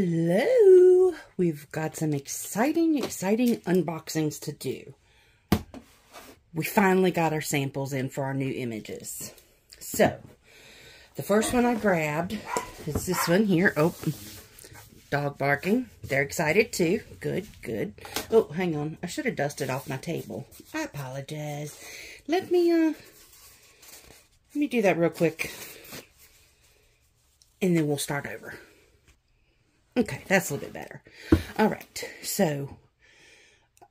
Hello! We've got some exciting, exciting unboxings to do. We finally got our samples in for our new images. So, the first one I grabbed is this one here. Oh, dog barking. They're excited too. Good, good. Oh, hang on. I should have dusted off my table. I apologize. Let me, uh, let me do that real quick. And then we'll start over. Okay, that's a little bit better. All right, so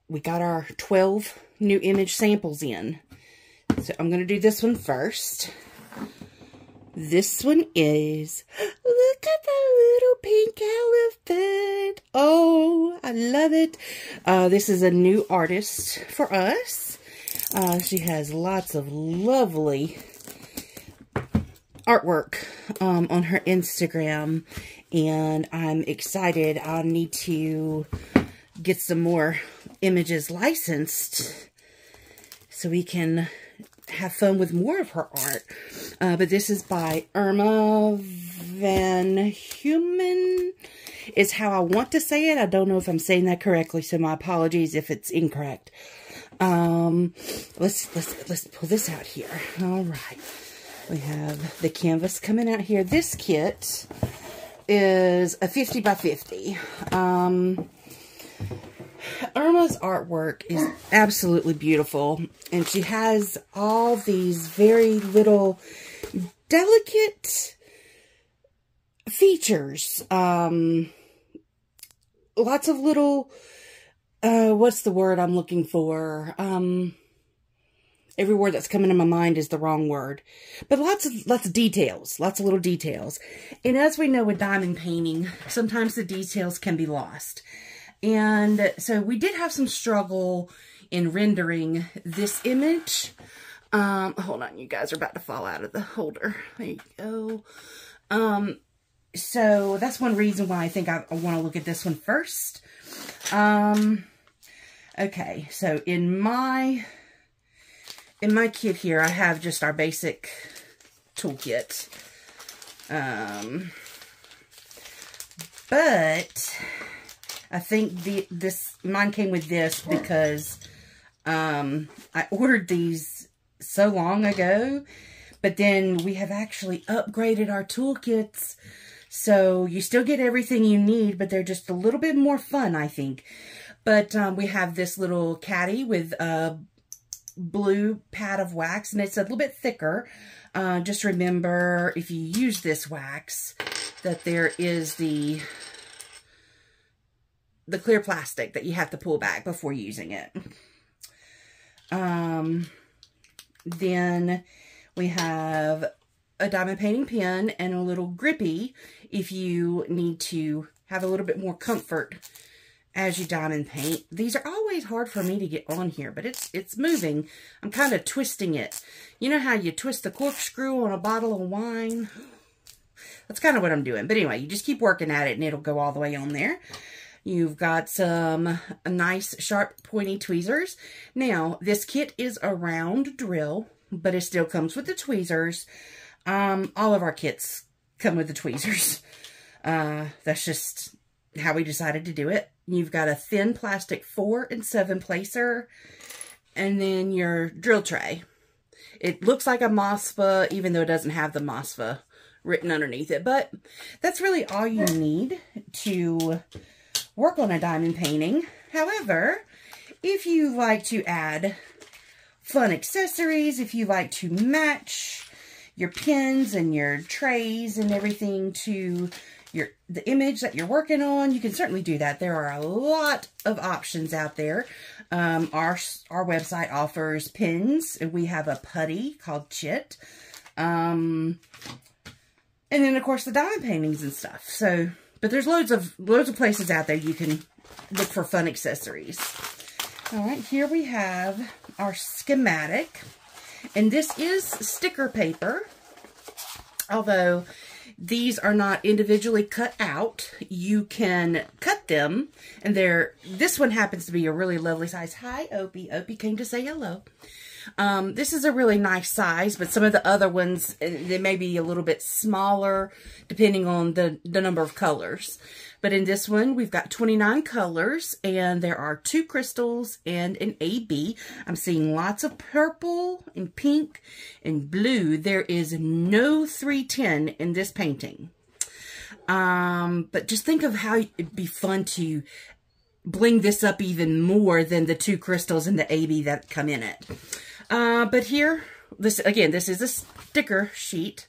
we got our 12 new image samples in. So I'm going to do this one first. This one is, look at the little pink elephant. Oh, I love it. Uh, this is a new artist for us. Uh, she has lots of lovely artwork um, on her Instagram and I'm excited. I'll need to get some more images licensed so we can have fun with more of her art. Uh, but this is by Irma Van Heumen is how I want to say it. I don't know if I'm saying that correctly, so my apologies if it's incorrect. Um, let's, let's, let's pull this out here. All right. We have the canvas coming out here. This kit is a 50 by 50. Um, Irma's artwork is absolutely beautiful. And she has all these very little delicate features. Um, lots of little, uh, what's the word I'm looking for? Um, every word that's coming to my mind is the wrong word. But lots of lots of details, lots of little details. And as we know with diamond painting, sometimes the details can be lost. And so we did have some struggle in rendering this image. Um, hold on, you guys are about to fall out of the holder. There you go. Um, so that's one reason why I think I, I want to look at this one first. Um, okay, so in my in my kit here, I have just our basic toolkit. Um, but I think the this mine came with this because um, I ordered these so long ago, but then we have actually upgraded our toolkits. So you still get everything you need, but they're just a little bit more fun, I think. But um, we have this little caddy with a blue pad of wax, and it's a little bit thicker. Uh, just remember, if you use this wax, that there is the the clear plastic that you have to pull back before using it. Um, then we have a diamond painting pen and a little grippy if you need to have a little bit more comfort as you diamond paint. These are always hard for me to get on here, but it's it's moving. I'm kind of twisting it. You know how you twist the corkscrew on a bottle of wine? That's kind of what I'm doing. But anyway, you just keep working at it and it'll go all the way on there. You've got some nice sharp pointy tweezers. Now, this kit is a round drill, but it still comes with the tweezers. Um, all of our kits come with the tweezers. Uh, that's just how we decided to do it. You've got a thin plastic four and seven placer, and then your drill tray. It looks like a MOSFA, even though it doesn't have the MOSFA written underneath it. But that's really all you need to work on a diamond painting. However, if you like to add fun accessories, if you like to match your pins and your trays and everything to your the image that you're working on, you can certainly do that. There are a lot of options out there. Um, our, our website offers pins. We have a putty called Chit. Um, and then, of course, the diamond paintings and stuff. So, but there's loads of, loads of places out there you can look for fun accessories. All right, here we have our schematic. And this is sticker paper. Although these are not individually cut out. You can cut them, and they're, this one happens to be a really lovely size. Hi, Opie. Opie came to say hello. Um, this is a really nice size, but some of the other ones, eh, they may be a little bit smaller depending on the, the number of colors. But in this one, we've got 29 colors and there are two crystals and an AB. I'm seeing lots of purple and pink and blue. There is no 310 in this painting. Um, but just think of how it'd be fun to bling this up even more than the two crystals and the AB that come in it. Uh, but here, this again, this is a sticker sheet.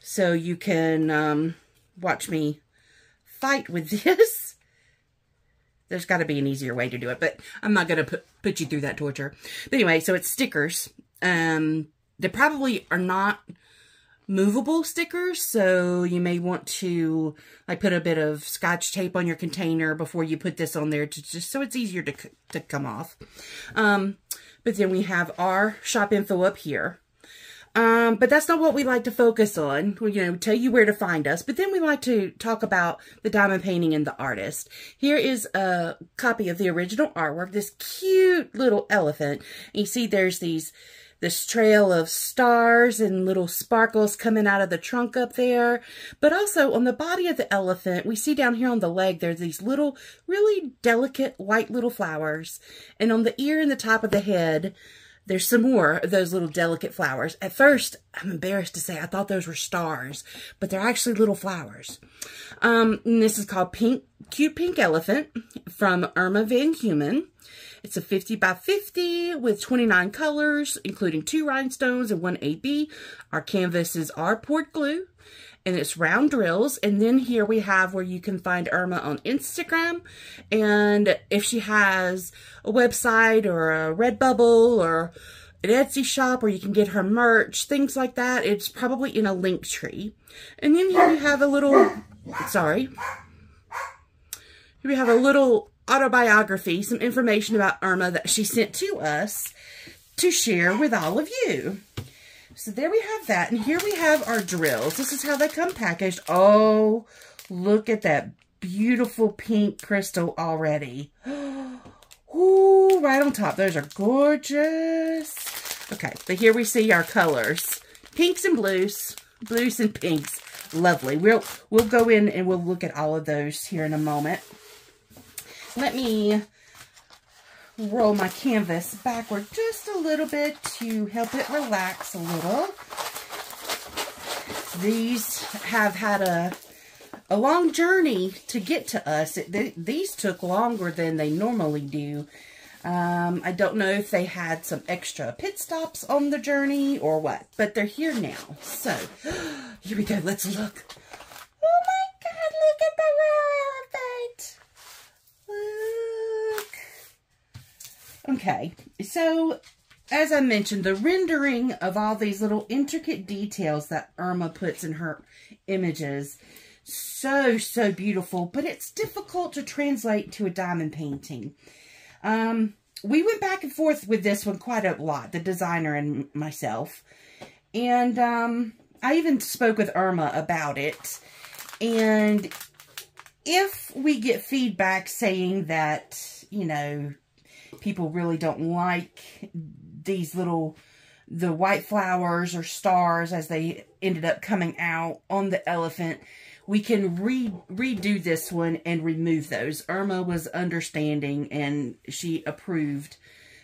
So you can um, watch me fight with this. There's got to be an easier way to do it, but I'm not going to put, put you through that torture. But anyway, so it's stickers. Um, they probably are not movable stickers, so you may want to like put a bit of scotch tape on your container before you put this on there, to just so it's easier to, to come off. Um, but then we have our shop info up here. Um, but that's not what we like to focus on. We, you know, tell you where to find us. But then we like to talk about the diamond painting and the artist. Here is a copy of the original artwork. This cute little elephant. You see there's these this trail of stars and little sparkles coming out of the trunk up there. But also on the body of the elephant, we see down here on the leg, there's these little, really delicate white little flowers. And on the ear and the top of the head, there's some more of those little delicate flowers. At first, I'm embarrassed to say I thought those were stars, but they're actually little flowers. Um, this is called Pink, Cute Pink Elephant from Irma Van Heumen. It's a 50 by 50 with 29 colors, including two rhinestones and one AB. Our canvases are poured glue and it's round drills. And then here we have where you can find Irma on Instagram. And if she has a website or a Redbubble or an Etsy shop where you can get her merch, things like that, it's probably in a Linktree. And then here we have a little, sorry, here we have a little autobiography, some information about Irma that she sent to us to share with all of you. So there we have that. And here we have our drills. This is how they come packaged. Oh, look at that beautiful pink crystal already. Ooh, right on top. Those are gorgeous. Okay, but here we see our colors. Pinks and blues. Blues and pinks. Lovely. We'll, we'll go in and we'll look at all of those here in a moment. Let me roll my canvas backward just a little bit to help it relax a little. These have had a, a long journey to get to us. It, th these took longer than they normally do. Um, I don't know if they had some extra pit stops on the journey or what, but they're here now. So, here we go. Let's look. Oh my God, look at the elephant. Okay, so as I mentioned, the rendering of all these little intricate details that Irma puts in her images, so, so beautiful, but it's difficult to translate to a diamond painting. Um, we went back and forth with this one quite a lot, the designer and myself. And um, I even spoke with Irma about it. And if we get feedback saying that, you know, people really don't like these little, the white flowers or stars as they ended up coming out on the elephant, we can re redo this one and remove those. Irma was understanding and she approved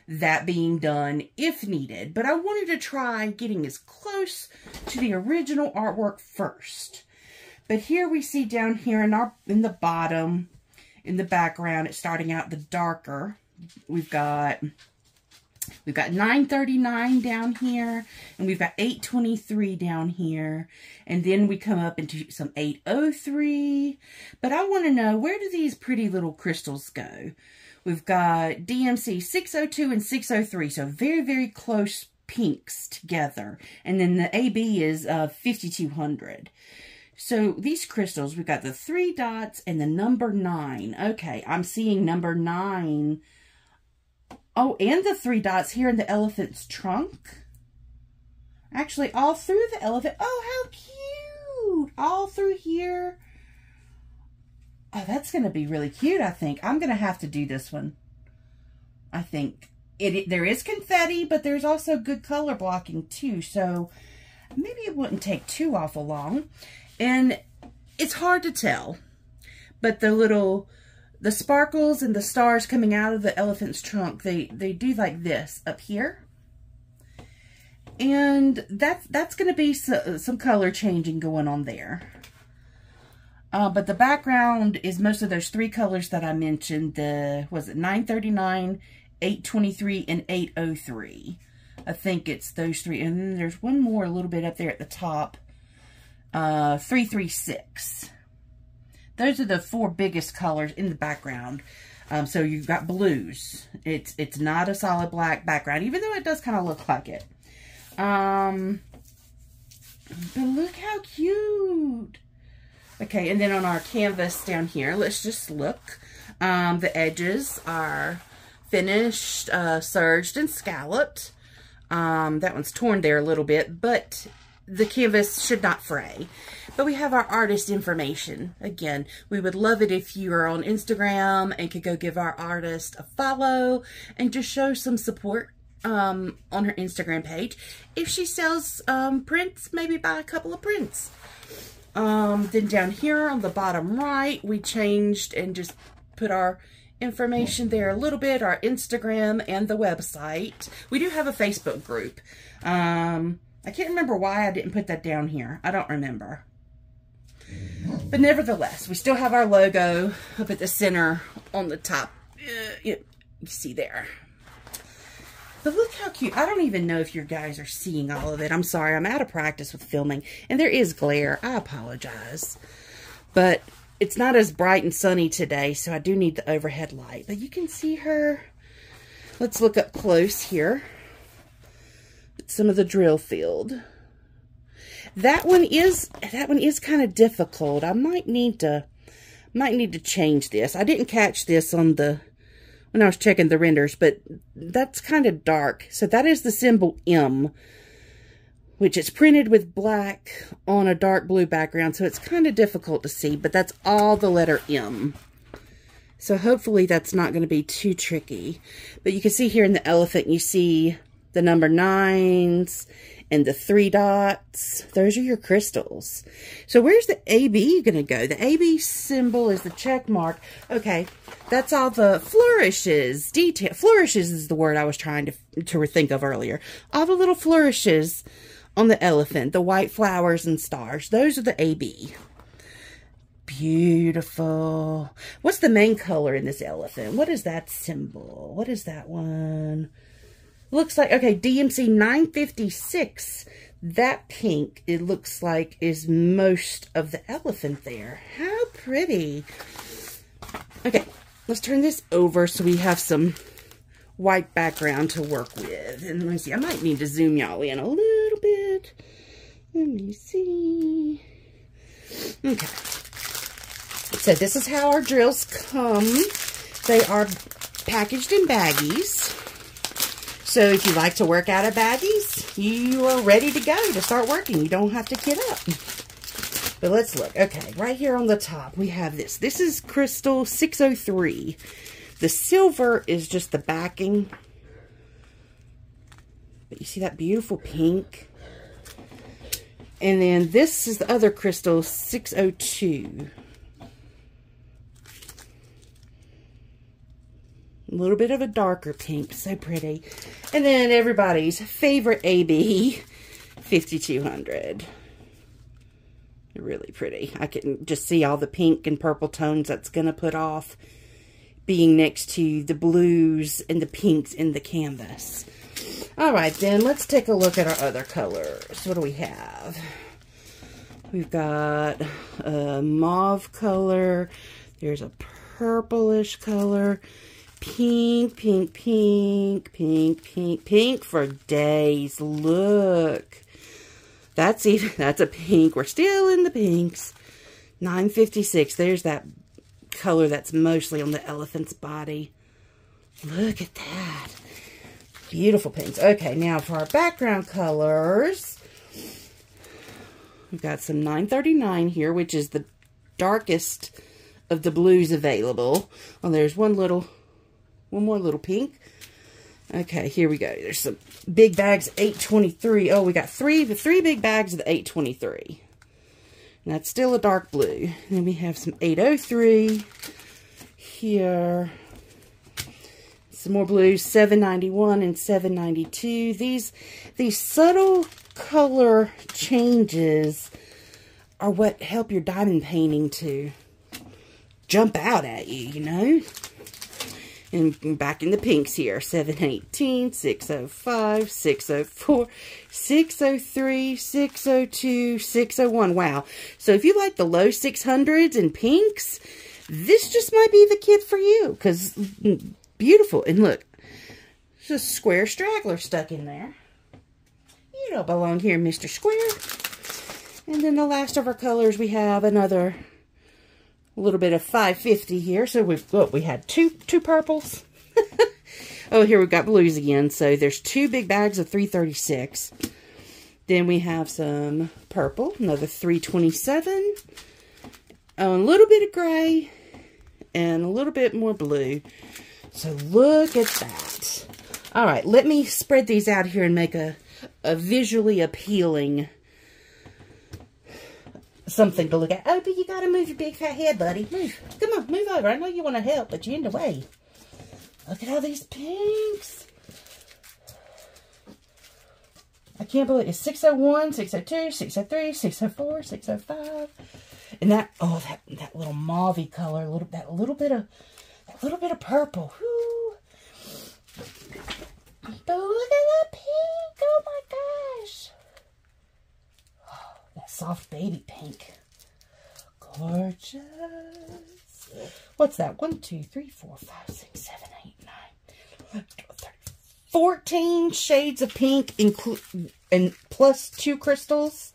that being done if needed. But I wanted to try getting as close to the original artwork first. But here we see down here in our in the bottom, in the background, it's starting out the darker we've got we've got 939 down here and we've got 823 down here and then we come up into some 803 but I want to know where do these pretty little crystals go? We've got DMC 602 and 603 so very very close pinks together. And then the AB is uh, 5200 so these crystals, we've got the three dots and the number nine. Okay, I'm seeing number nine Oh, and the three dots here in the elephant's trunk. Actually, all through the elephant. Oh, how cute. All through here. Oh, that's going to be really cute, I think. I'm going to have to do this one. I think. it, it, there is confetti, but there's also good color blocking too. So maybe it wouldn't take too awful long. And it's hard to tell, but the little, the sparkles and the stars coming out of the elephant's trunk, they, they do like this up here. And that's, that's going to be so, some color changing going on there. Uh, but the background is most of those three colors that I mentioned. The, was it 939, 823, and 803. I think it's those three. And then there's one more a little bit up there at the top. Uh, 336. Those are the four biggest colors in the background. Um, so you've got blues. It's it's not a solid black background, even though it does kind of look like it. Um, but look how cute. Okay, and then on our canvas down here, let's just look. Um, the edges are finished, uh, serged, and scalloped. Um, that one's torn there a little bit, but the canvas should not fray. But we have our artist information. Again, we would love it if you are on Instagram and could go give our artist a follow and just show some support um, on her Instagram page. If she sells um, prints, maybe buy a couple of prints. Um, then down here on the bottom right, we changed and just put our information there a little bit, our Instagram and the website. We do have a Facebook group. Um, I can't remember why I didn't put that down here. I don't remember. But nevertheless, we still have our logo up at the center on the top. Uh, you, see there. But look how cute. I don't even know if your guys are seeing all of it. I'm sorry. I'm out of practice with filming. And there is glare. I apologize. But it's not as bright and sunny today, so I do need the overhead light. But you can see her. Let's look up close here. Some of the drill field. That one is that one is kind of difficult. I might need to might need to change this. I didn't catch this on the when I was checking the renders, but that's kind of dark. So that is the symbol M, which is printed with black on a dark blue background. So it's kind of difficult to see, but that's all the letter M. So hopefully that's not going to be too tricky. But you can see here in the elephant, you see the number nines and the three dots. Those are your crystals. So where's the AB going to go? The AB symbol is the check mark. Okay, that's all the flourishes. Detail. Flourishes is the word I was trying to, to think of earlier. All the little flourishes on the elephant. The white flowers and stars. Those are the AB. Beautiful. What's the main color in this elephant? What is that symbol? What is that one? Looks like, okay, DMC 956. That pink, it looks like, is most of the elephant there. How pretty. Okay, let's turn this over so we have some white background to work with. And let me see, I might need to zoom y'all in a little bit. Let me see. Okay. So this is how our drills come. They are packaged in baggies. So if you like to work out of baggies, you are ready to go to start working. You don't have to get up. But let's look. Okay, right here on the top, we have this. This is Crystal 603. The silver is just the backing. But you see that beautiful pink? And then this is the other crystal, 602. A little bit of a darker pink. So pretty. And then everybody's favorite AB, 5200. Really pretty. I can just see all the pink and purple tones that's going to put off being next to the blues and the pinks in the canvas. All right, then let's take a look at our other colors. What do we have? We've got a mauve color. There's a purplish color pink, pink, pink, pink, pink, pink for days. Look. That's even, that's a pink. We're still in the pinks. 956. There's that color that's mostly on the elephant's body. Look at that. Beautiful pinks. Okay, now for our background colors, we've got some 939 here, which is the darkest of the blues available. Well, there's one little one more little pink. Okay, here we go. There's some big bags, 823. Oh, we got three, the three big bags of the 823. And that's still a dark blue. Then we have some 803 here. Some more blues, 791 and 792. These, these subtle color changes are what help your diamond painting to jump out at you, you know? And back in the pinks here, 718, 605, 604, 603, 602, 601. Wow. So if you like the low 600s and pinks, this just might be the kit for you. Because mm, beautiful. And look, there's a square straggler stuck in there. You don't belong here, Mr. Square. And then the last of our colors, we have another a little bit of 550 here. So we've got, we had two, two purples. oh, here we've got blues again. So there's two big bags of 336. Then we have some purple, another 327. Oh, a little bit of gray and a little bit more blue. So look at that. All right, let me spread these out here and make a, a visually appealing something to look at. Oh, but you got to move your big fat head, buddy. Move. Come on, move over. I know you want to help, but you're in the way. Look at all these pinks. I can't believe it's 601, 602, 603, 604, 605. And that, oh, that, that little mauve color, little, that little bit of, that little bit of purple. Whoo. But look at that pink. Oh my gosh soft baby pink. Gorgeous. What's that? One, two, three, four, five, six, seven, eight, nine, 14 shades of pink and plus two crystals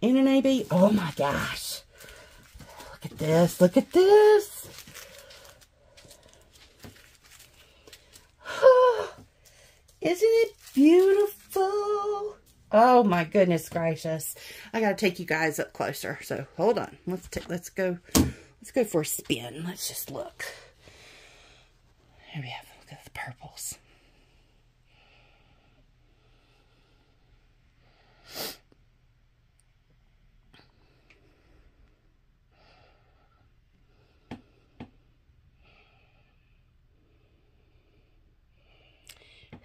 in an AB. Oh my gosh. Look at this. Look at this. Isn't it beautiful? Oh my goodness gracious. I gotta take you guys up closer. So hold on. Let's let's go let's go for a spin. Let's just look. Here we have look at the purples.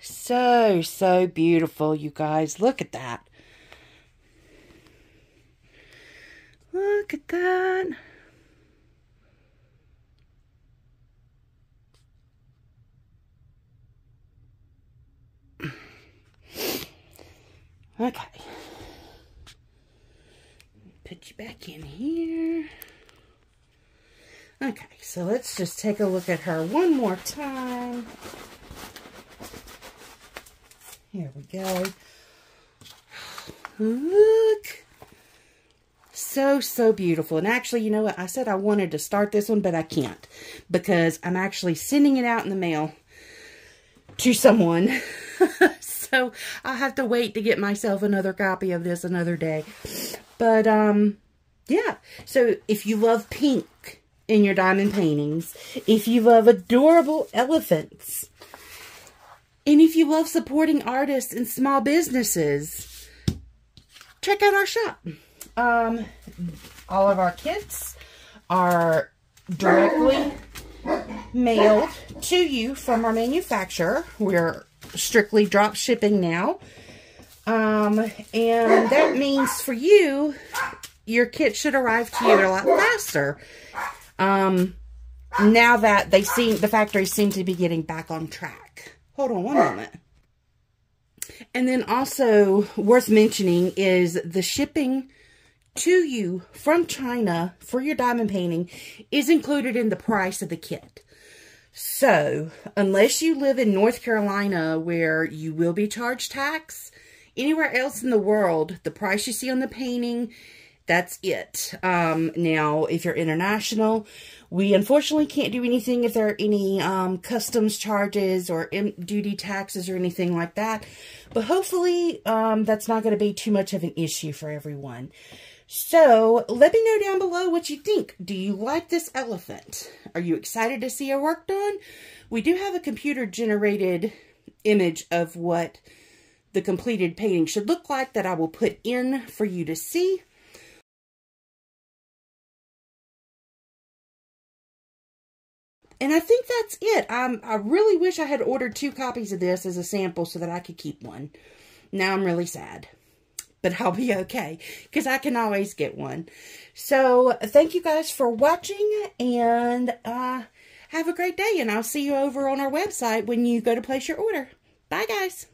So, so beautiful, you guys. Look at that. Look at that. Okay. Put you back in here. Okay, so let's just take a look at her one more time. Here we go. Look. So, so beautiful. And actually, you know what? I said I wanted to start this one, but I can't. Because I'm actually sending it out in the mail to someone. so, I'll have to wait to get myself another copy of this another day. But, um, yeah. So, if you love pink in your diamond paintings, if you love adorable elephants, and if you love supporting artists and small businesses, check out our shop. Um, all of our kits are directly mailed to you from our manufacturer. We're strictly drop shipping now. Um, and that means for you, your kit should arrive to you a lot faster. Um, now that they seem, the factories seem to be getting back on track. Hold on one moment. And then also worth mentioning is the shipping to you from China for your diamond painting is included in the price of the kit. So, unless you live in North Carolina where you will be charged tax, anywhere else in the world, the price you see on the painting, that's it. Um, now, if you're international, we unfortunately can't do anything if there are any um, customs charges or duty taxes or anything like that. But hopefully um, that's not going to be too much of an issue for everyone. So let me know down below what you think. Do you like this elephant? Are you excited to see our work done? We do have a computer generated image of what the completed painting should look like that I will put in for you to see. And I think that's it. I'm, I really wish I had ordered two copies of this as a sample so that I could keep one. Now I'm really sad. But I'll be okay because I can always get one. So thank you guys for watching and uh, have a great day. And I'll see you over on our website when you go to place your order. Bye guys.